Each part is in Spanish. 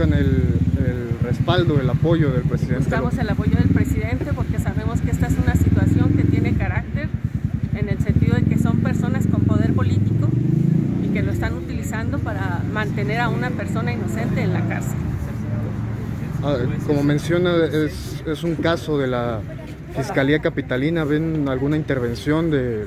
buscan el, el respaldo, el apoyo del presidente. Buscamos el apoyo del presidente porque sabemos que esta es una situación que tiene carácter en el sentido de que son personas con poder político y que lo están utilizando para mantener a una persona inocente en la cárcel. Ah, como menciona, es, es un caso de la Fiscalía Capitalina. ¿Ven alguna intervención de,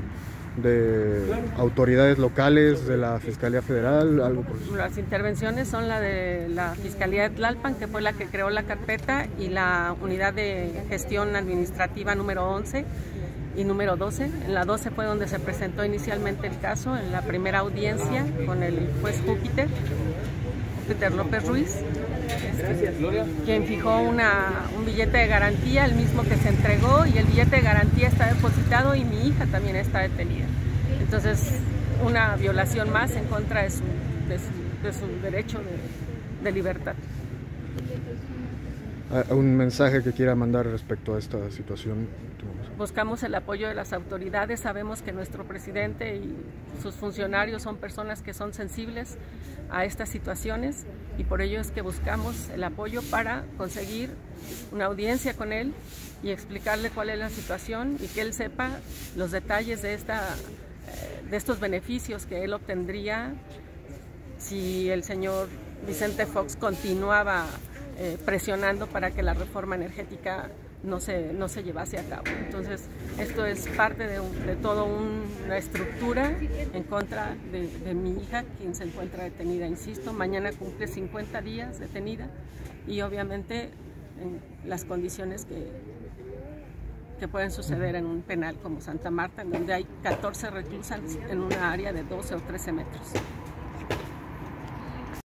de autoridades locales, de la Fiscalía Federal? Algo por eso? Las intervenciones son la de la Fiscalía de Tlalpan, que fue la que creó la carpeta, y la Unidad de Gestión Administrativa número 11 y número 12. En la 12 fue donde se presentó inicialmente el caso, en la primera audiencia con el juez Júpiter, Júpiter López Ruiz, quien fijó una, un billete de garantía, el mismo que se entregó, y el billete de garantía está depositado y mi hija también está detenida. Entonces, una violación más en contra de su, de su, de su derecho de, de libertad. ¿Un mensaje que quiera mandar respecto a esta situación? Buscamos el apoyo de las autoridades, sabemos que nuestro presidente y sus funcionarios son personas que son sensibles a estas situaciones y por ello es que buscamos el apoyo para conseguir una audiencia con él y explicarle cuál es la situación y que él sepa los detalles de, esta, eh, de estos beneficios que él obtendría si el señor Vicente Fox continuaba eh, presionando para que la reforma energética no se, no se llevase a cabo. Entonces, esto es parte de, toda un, una estructura en contra de, de, mi hija, quien se encuentra detenida, insisto, mañana cumple 50 días detenida y obviamente en las condiciones que, que pueden suceder en un penal como Santa Marta, en donde hay 14 reclusas en una área de 12 o 13 metros.